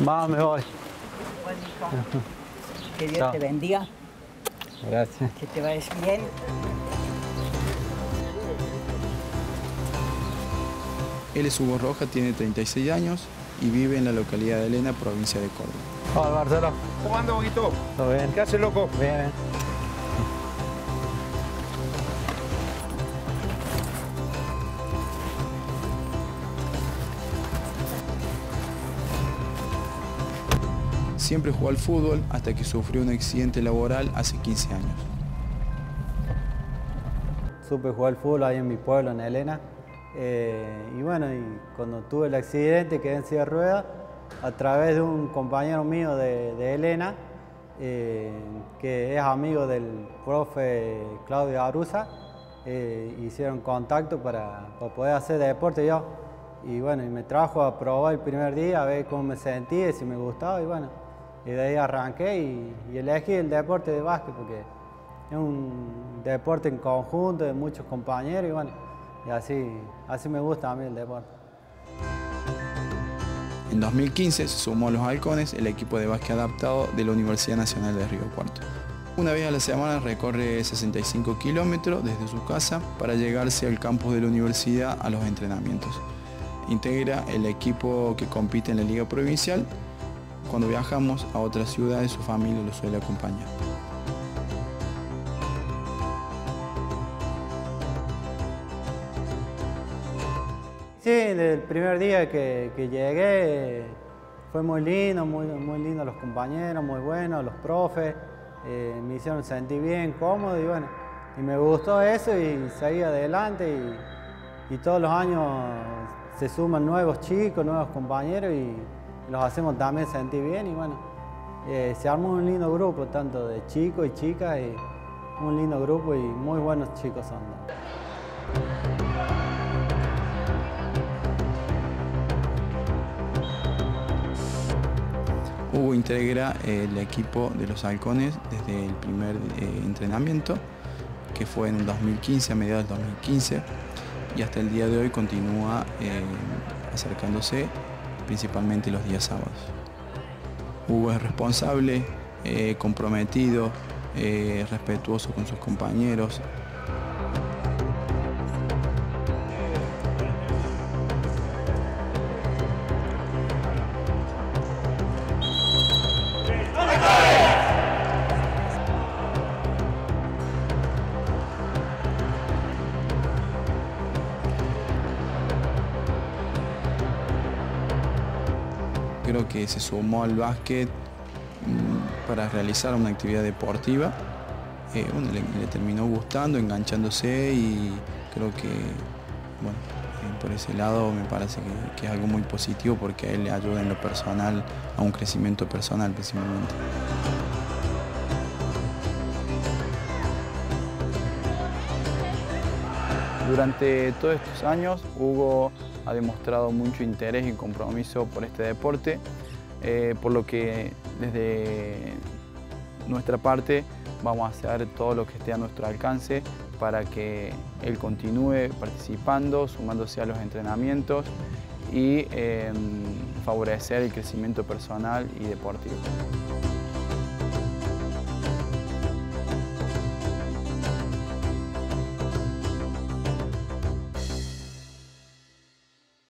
Más me voy. Que Dios Chao. te bendiga, Gracias. que te vayas bien. Él es Hugo Roja, tiene 36 años y vive en la localidad de Elena, provincia de Córdoba. Hola, Marcelo. ¿Cómo anda, Boguito? ¿Todo bien? ¿Qué haces, loco? Bien. Siempre jugó al fútbol hasta que sufrió un accidente laboral hace 15 años. Supe jugar al fútbol ahí en mi pueblo, en Elena. Eh, y bueno, y cuando tuve el accidente quedé en silla de ruedas, a través de un compañero mío de, de Elena, eh, que es amigo del profe Claudio Arusa, eh, hicieron contacto para, para poder hacer deporte yo. Y bueno, y me trajo a probar el primer día, a ver cómo me sentía, si me gustaba, y bueno, y de ahí arranqué y, elegí el deporte de básquet porque es un deporte en conjunto de muchos compañeros y bueno, así, así me gusta a mí el deporte. En 2015 se sumó a los Halcones el equipo de básquet adaptado de la Universidad Nacional de Río Cuarto. Una vez a la semana recorre 65 kilómetros desde su casa para llegarse al campus de la universidad a los entrenamientos. Integra el equipo que compite en la Liga Provincial. Cuando viajamos a otras ciudades su familia lo suele acompañar. Sí, el primer día que, llegué fue muy lindo, muy, muy lindo los compañeros, muy buenos, los profes, eh, me hicieron sentir bien, cómodo y bueno, y me gustó eso y seguí adelante y, y todos los años se suman nuevos chicos, nuevos compañeros y los hacemos también sentir bien y bueno, eh, se armó un lindo grupo, tanto de chicos y chicas, y un lindo grupo y muy buenos chicos son. Hugo integra el equipo de los halcones desde el primer eh, entrenamiento, que fue en el 2015, a mediados del 2015, y hasta el día de hoy continúa eh, acercándose principalmente los días sábados. Hugo es responsable, eh, comprometido, eh, respetuoso con sus compañeros, creo que se sumó al básquet mm, para realizar una actividad deportiva. Eh, bueno, le, terminó gustando, enganchándose y creo que bueno, eh, por ese lado me parece que, que es algo muy positivo porque a él le ayuda en lo personal, a un crecimiento personal principalmente. Durante todos estos años, Hugo ha demostrado mucho interés y compromiso por este deporte, eh, por lo que desde nuestra parte vamos a hacer todo lo que esté a nuestro alcance para que él continúe participando, sumándose a los entrenamientos y eh, favorecer el crecimiento personal y deportivo.